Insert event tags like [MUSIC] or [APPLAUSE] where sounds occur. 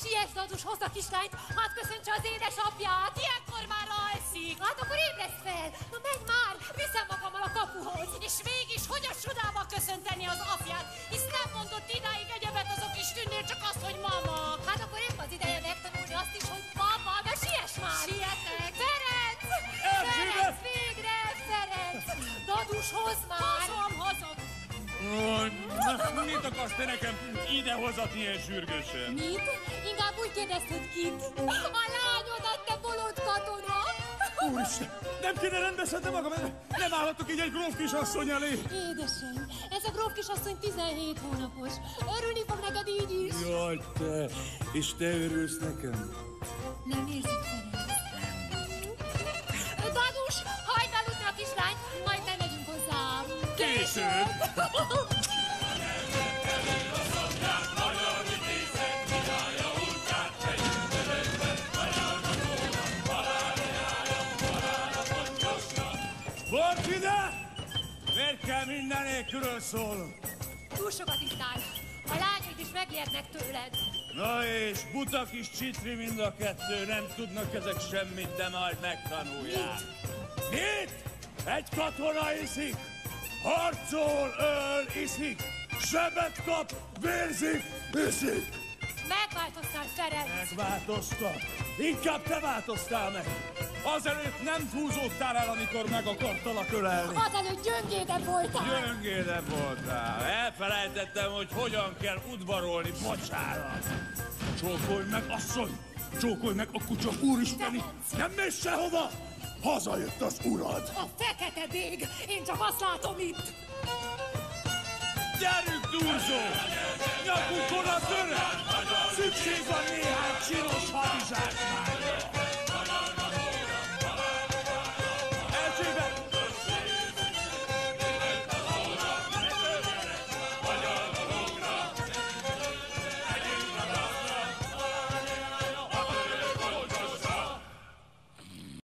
Siess, Dadus, hozd a kislányt, hadd köszöntse az édesapját! Ilyenkor már alszik! Hát akkor ébredsz fel! Na menj már, viszem magammal a kapuhoz! És mégis, hogy a csodába köszönteni az apját? Hisz nem mondott idáig egyebet az a kis tündér, csak azt, hogy mama! Hát akkor épp az ideje megtanulni azt is, hogy mama, de siess már! Sietek! Ferenc! Ferenc, végre! Ferenc! Dadus, hozd már! Hozom, hozom! Mit akarsz te nekem ide hozat ilyen sürgősen? Mit? Kérdezd, hogy kit? A lányodat, te bolond katona! Úristen, nem kéne rendbeszedni magam, nem állhatok így egy gróf kisasszony elé. Édesem, ez a gróf kisasszony 17 hónapos. Örülni fog neked így is. Jaj, te, és te örülsz nekem. Nem érzik, Ferenc? Dadus, hagyd aludni a kislányt, majd bemegyünk hozzá. Később. [LAUGHS] Fordj ide! Miért kell minden nélkülről? Túl sokat ittál. A lányaid is megijednek tőled. Na és buta kis csitri mind a kettő, nem tudnak ezek semmit, de majd megtanulják. Mit? Egy katona iszik, harcol, öl, iszik, sebet kap, vérzik, iszik. Megváltoztál, Ferenc. Megváltoztak. Inkább te változtál meg. Azelőtt nem húzódtál el, amikor meg akartalak ölelni. Azelőtt gyöngédebb voltál. Gyöngédebb voltál. Elfelejtettem, hogy hogyan kell udvarolni. Bocsánat. Csókolj meg, asszony! Csókolj meg a kutya úristeni! Nem mész sehova! Hazajött az urad! A fekete bég! Én csak azt látom itt! Gyerünk, túlzó! Nyakunkon a Suçsuz anne her şey o şahı